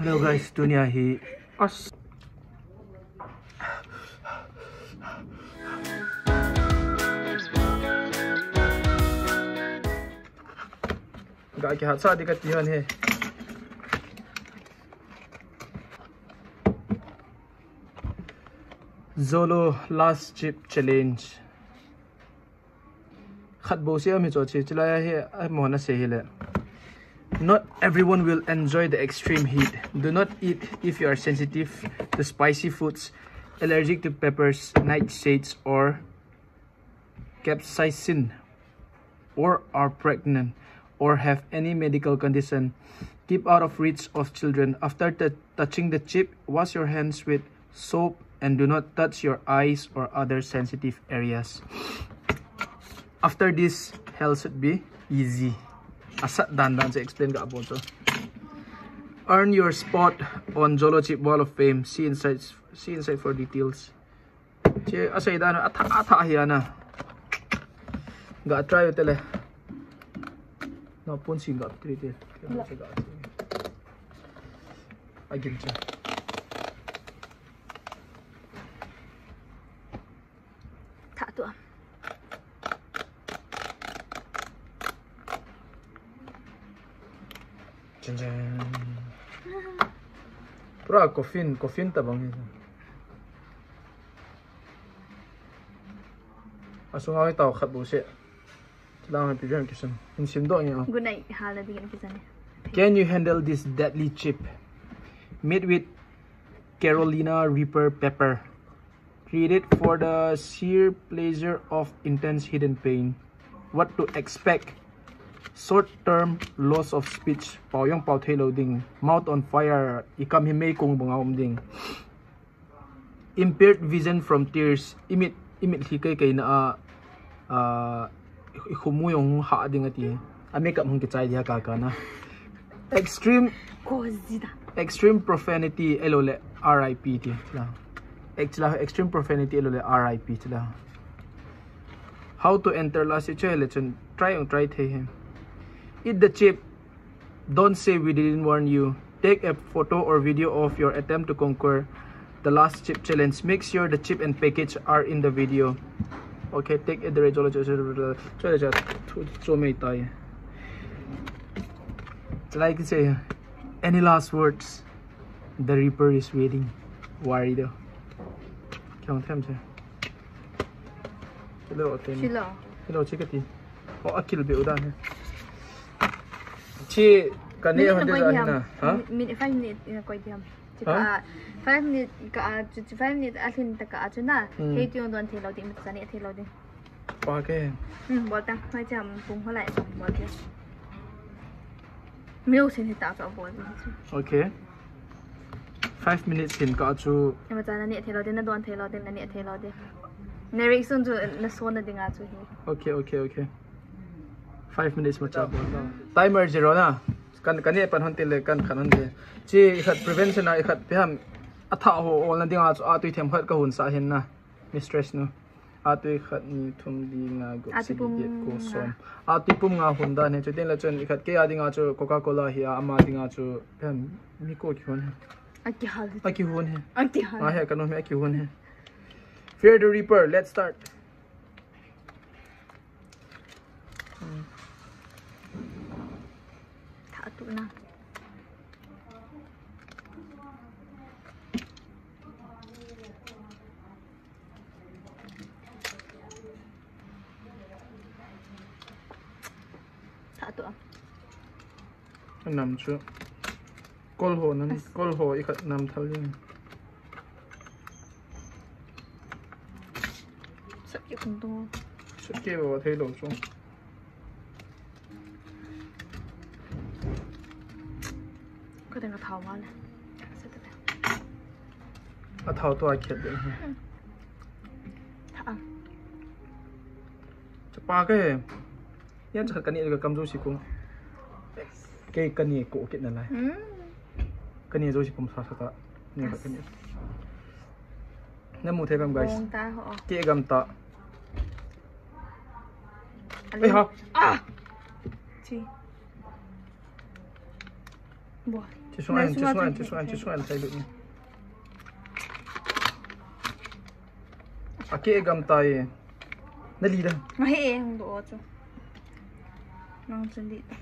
ہلو گائز دنیا ہی۔ اس گائے کے حادثہ دقت یون ہے۔ زولو لاسٹ چپ چیلنج۔ خط بوسیا میں چوچے چلایا ہے مہنت سہیل ہے۔ Not everyone will enjoy the extreme heat. Do not eat if you are sensitive to spicy foods, allergic to peppers, nightshades, or capsaicin, or are pregnant, or have any medical condition. Keep out of reach of children. After touching the chip, wash your hands with soap and do not touch your eyes or other sensitive areas. After this, health should be easy. asa dandan sa explain ka about to. Earn your spot on Jolo Chip Wall of Fame. See inside see inside for details. Si asa idan at ano? ata hiya na. Ga try tele. No pun sing ga treat. Ga Again. Siya. पूरा coffin, coffin, tabang. असुंग आवे ताव खत बुसे लाम है पिबियम किसन इन सिम दो या good night Can you handle this deadly chip? Made with Carolina Reaper pepper. Created for the sheer pleasure of intense hidden pain. What to expect Short-term loss of speech. Pao yung pao thay loading. Mouth on fire. Ikam himay kong bunga umding. Impaired vision from tears. Imit imit hikay kay na uh, humu yung ha ding ati. Ame ka mong kitsay diha kaka na. Extreme extreme profanity elole RIP ti lang. Extra extreme profanity elole RIP ti lang. How to enter last year election? Try yung try thay him. Eat the chip. Don't say we didn't warn you. Take a photo or video of your attempt to conquer the last chip challenge. Make sure the chip and package are in the video. Okay, take it the result. Try to so may tayo. Like I say, any last words? The Reaper is waiting. Worry though. Kaya thêm chưa? Hello. Hello, cái gì? Có akil biểu đàn chi cái này hơn thế nào? Hả? Mình phải mình quay đi ham chỉ cả phải mình cả chỉ phải mình ăn thêm à, tất cả chứ na ừ. thế tiêu đoàn thì lâu đi mất giá thì lâu đi. Qua cái ừ bỏ ta. Phải chậm cùng hoa lại bỏ cái xin thì tạo cho bỏ ok. Five minutes in ka chu ma cha na ne thelo den na don thelo den na ne thelo den ne riksun chu na son na dinga chu hi okay okay okay Five minutes mo chabo. Timer zero na. Kan kan ye pan hon tile kan kan hon de. Chi khat prevention na khat peham atha ho ol na dinga chu a tui them khat ka hun sa hin na. Mistress no. A tui khat ni thum di nga go si di ko som. A tui pum nga hun da ne chu den la chun khat ke a dinga chu Coca Cola hi a ama dinga chu peham mi ko ki hon. à hal, A ki hon he. à cái A hal. he kan me a ki hon he. Fear the Reaper. Let's start. Tụ nào. Thả tụ. nằm chưa col hồ nằm col hồ ít nằm thâu liền Sợ chịu không to. xuất kia vào thấy đầu xuống thà, chắc ba cái, খেতে pa cái này là kani ga kamzu si kum ke kani ko ke na lai kani zo si kum sa sa ta ne ka kani na mu em guys ke gam ta ai ha ah chi Buat. Cisuan, cisuan, cisuan, cisuan saya dulu. Aki gam tay. Nali dah. Mahi eh ang doon to. Nang sundi ta.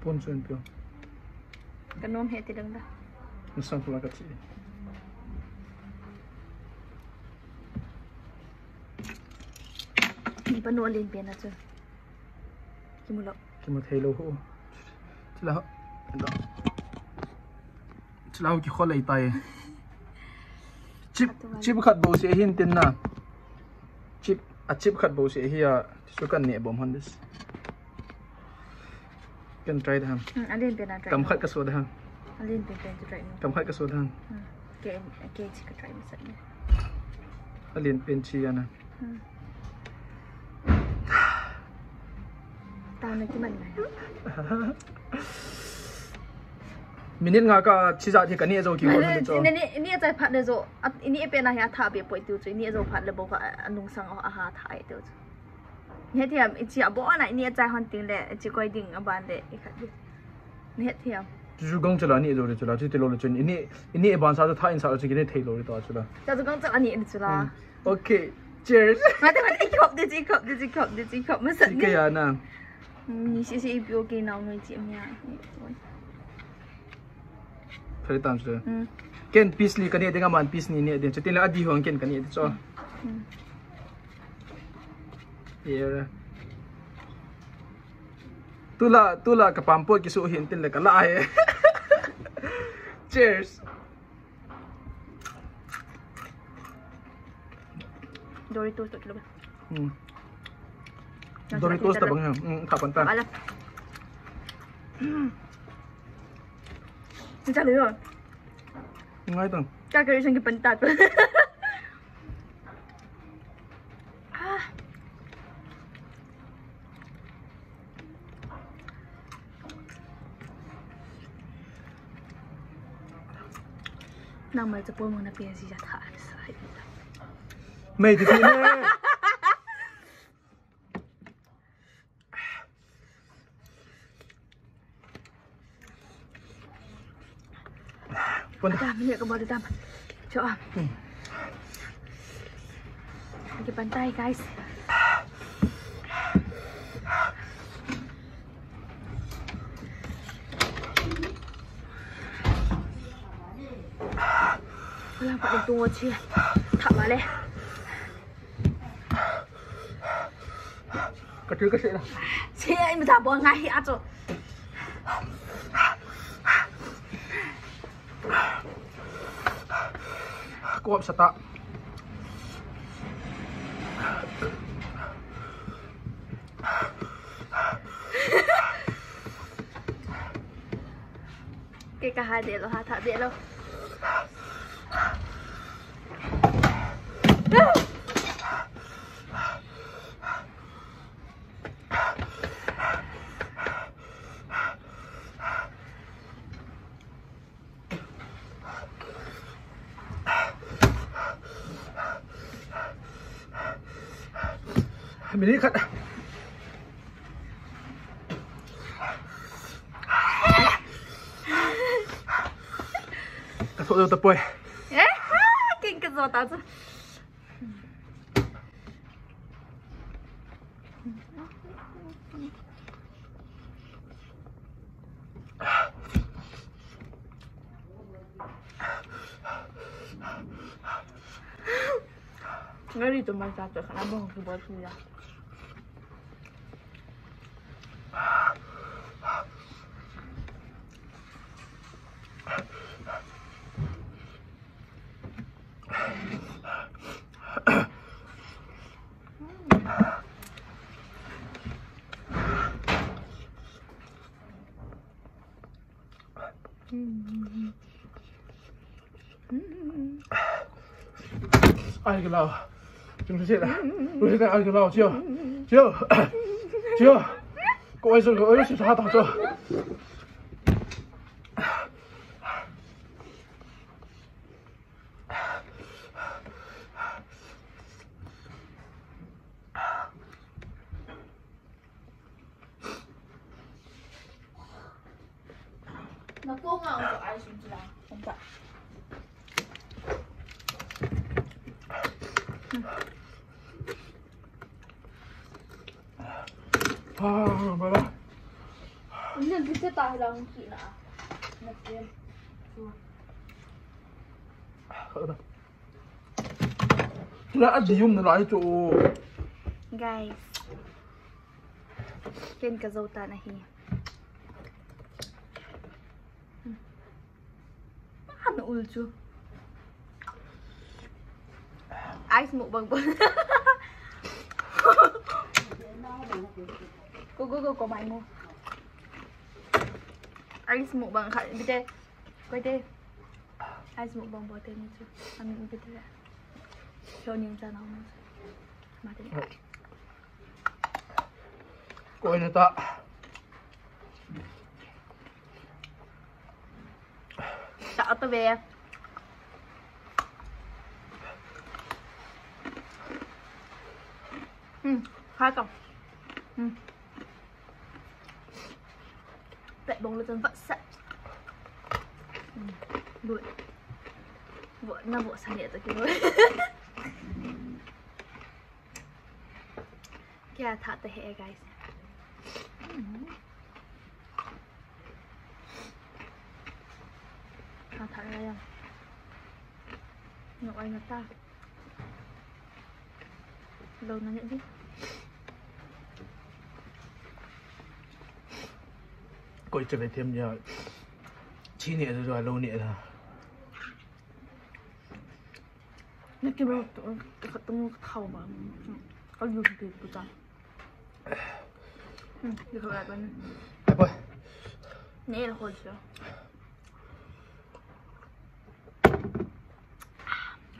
Pun sun pio. Kanom he tidang da. Nasang pula kat sini. Di pa nuolin pe na to. Kimulo. Kita thay lo ho. Chila. Ento. Chila ho ki kholai tay. Chip chip khat bo se hin tin na. Chip a chip khat bo se hi a su kan ne bom han dis. Kan try. Hmm, alin pe na try. Kam khat ka so dah. Alin pe pe try. Kam khat ka so. Hmm. Ke ke chi ka try masat ni. Alin pen chi ana. Tao na ki man na. Minit nga ka chi za thi kan ni zo ki ho ni zo. Ini ini ini在拍的时候，啊，ini 一边那下特别不会丢嘴，你做拍的不怕弄伤哦，啊哈太丢嘴。你睇一次啊，不按那你在换定嘞，一规定啊办的，一看就，你睇。 Ju gong chala ni zo de chala chi te lo le chen. Ini ini e ban sa tha in sa chi ki ne thei lo de ta chala. 叫做讲这啊你你知啦。 Okay. Cheers. 我等我一口的一口的一口的一口，没事 Chi kaya na. 你谢谢一表给脑内姐 thời tạm chứ kiện piece này cái này đang làm piece ni này đi cho tiền là đi hoàn kiện cái này cho tu la tu la pampo cái số cheers. Doritos tu tu lah. Doritos tu bang Hmm, Tak pantas. Alah. Macam mana, Kak? Cakap macam mana? Nama 姐妹 Kau dah minyak kembali bawah dah. Cok. Hmm. Ke pantai guys. Kau nampak dia tunggu cik. Tak boleh. Kau tu kesik lah. Cik, ini tak buang ngahit atuk. Ah, Kuap sa ta. Cái cả hai để lo ha thả để lo. 还没离开呢。That's what the boy. Yeah, I can't get the water. automatisateurs. La banque, je bois celui-là. 就是现在，我现在要去闹酒，酒，酒，各位说，各位说啥大哥？那多嘛，我爱。 오늘 밑에다 해랑 끼나. 먹게. لا قد يوم نلعيته جايز فين كزوت انا هي ما حد قلته عايز مقبل mụ cô cô cô có máy mua ice mụ bằng khải bị tê quay tê ice mụ bằng bơ tê như chưa ăn bị tê cho những ra nào mà. Tê Coi nữa ta Sợ tôi về. Ừ, hai còng Ừ. tại Vậy bông lên vẫn sợ Ừ, đuổi. Vợ, nó vợ sang điện rồi kìa rồi Kìa, thả tới hệ guys. Thả thả ra đây Ngọc anh ta. Lâu nó nhận đi. quay trở về thêm giờ chín nịa rồi rồi lâu nịa rồi. Nó cái bao cái cái tung thầu mà ừ, có dùng thì tôi chọn. Ừ, được rồi bên đẹp quá nè là hồi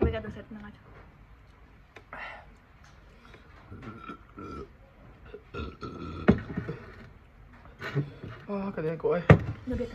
tôi sẽ Sérgio Melato. 啊，肯定过哎。那 ikut?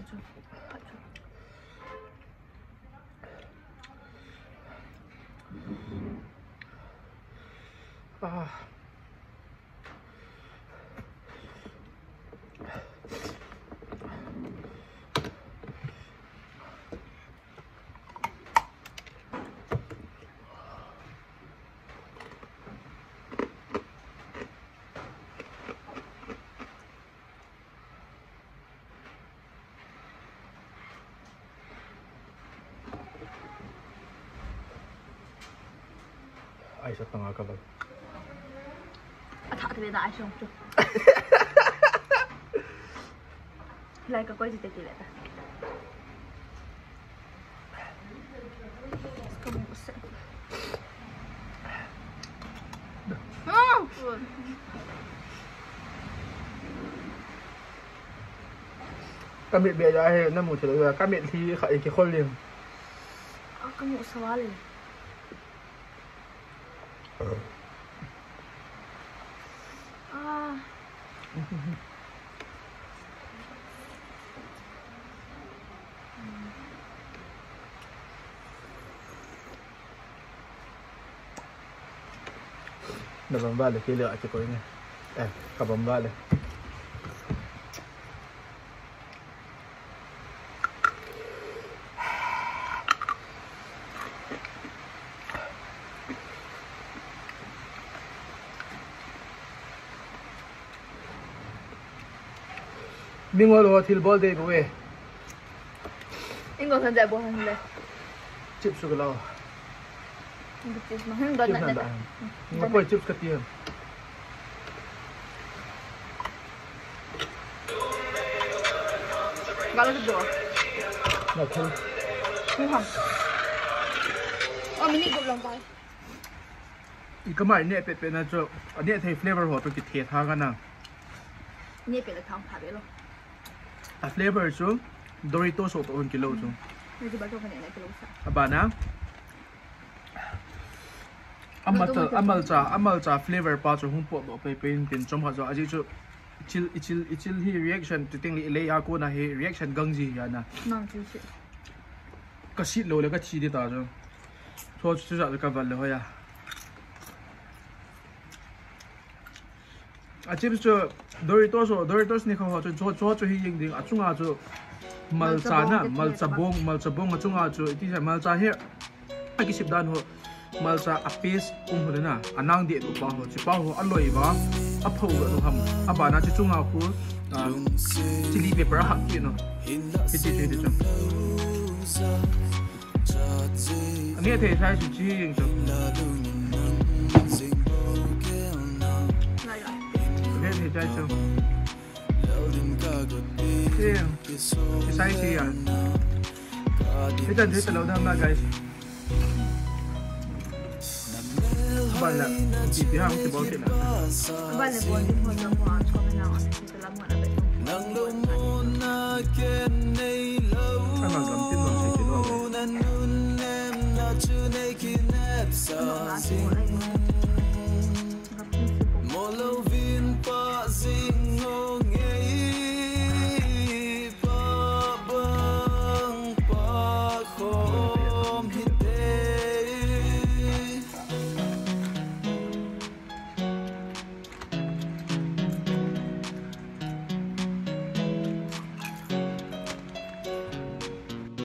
Ai sa tanga ka ba? thì bây giờ ai lại có quay gì tới lại ta sit. Oh, good. Các miệng bịa cho ai năm một triệu rồi các miệng thì khởi cái khôn liền 아, kamu sawali. Ah. Nabambale kile ate ko niya. Eh, kabambale. 冰块罗，填饱的各位。你刚才在播什么嘞？芝士的喽。芝士吗？很多呢。你把芝士切掉。不要这么多。不要。你看。哦，迷你布龙牌。你干嘛？你别别那个，你这 flavor 话都给它擦干净。你别得汤，怕别喽。a flavor chu Doritos o on kilo chu Medyo bago ka nila kilo sa. Aba na? Amal cha amal cha amal cha flavor pa chu hung po do pe pen tin chom ha zo aji chu chil chil chil hi reaction tu ting li le ya ko na hi reaction gang ji ya na. Nang chu chu. Ka shit lo le ka chi de ta zo. Cho chu cha ka val le ho ya. à chim chu Doritos rồi Doritos này không họ cho cho cho cho hi ding ding à chung à cho mal cha na mal cha bong mal cha bong à chung à chu ti sa mal cha he à cái sip dan ho mal cha a piece um anh na anang de pa ho chi pa ho a loi ba a phau lo ham a ba na chi chung à khu chili pepper ha ki no cái chi chi chu anh nghe thấy sai chỉ chỉ ding muchacho. Sí, es ahí sí, Ahorita, ahorita lo damos guys. Vale, si te hago. Vale, voy a poner